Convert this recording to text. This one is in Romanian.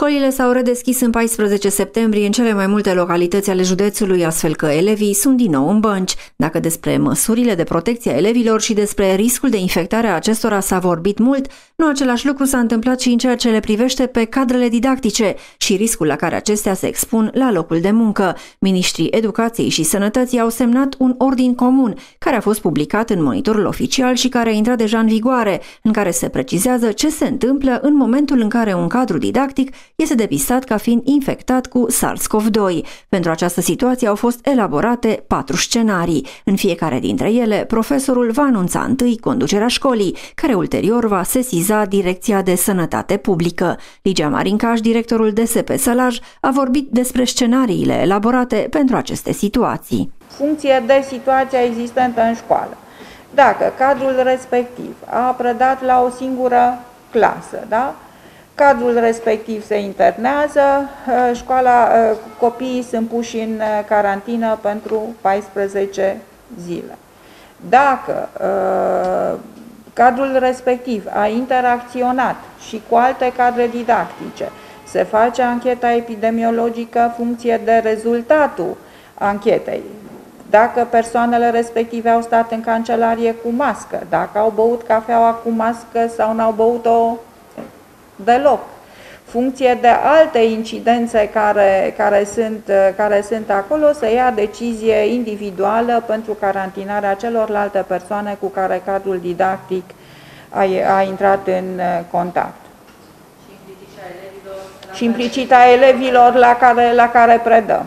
Școlile s-au redeschis în 14 septembrie în cele mai multe localități ale județului, astfel că elevii sunt din nou în bănci. Dacă despre măsurile de protecție a elevilor și despre riscul de infectare a acestora s-a vorbit mult, nu același lucru s-a întâmplat și în ceea ce le privește pe cadrele didactice și riscul la care acestea se expun la locul de muncă. Ministrii Educației și Sănătății au semnat un ordin comun, care a fost publicat în monitorul oficial și care a intrat deja în vigoare, în care se precizează ce se întâmplă în momentul în care un cadru didactic este depistat ca fiind infectat cu SARS-CoV-2. Pentru această situație au fost elaborate patru scenarii. În fiecare dintre ele, profesorul va anunța întâi conducerea școlii, care ulterior va sesiza Direcția de Sănătate Publică. Ligia Marincaș, directorul DSP Sălaj, a vorbit despre scenariile elaborate pentru aceste situații. Funcție de situația existentă în școală. Dacă cadrul respectiv a predat la o singură clasă, da? Cadrul respectiv se internează, uh, școala, uh, copiii sunt puși în uh, carantină pentru 14 zile. Dacă cadrul respectiv a interacționat și cu alte cadre didactice, se face ancheta epidemiologică funcție de rezultatul anchetei. Dacă persoanele respective au stat în cancelarie cu mască, dacă au băut cafeaua cu mască sau n-au băut-o deloc. Funcție de alte incidențe care, care, sunt, care sunt acolo, să ia decizie individuală pentru carantinarea celorlalte persoane cu care cadrul didactic a, a intrat în contact. Și implicita elevilor la care, la care predăm.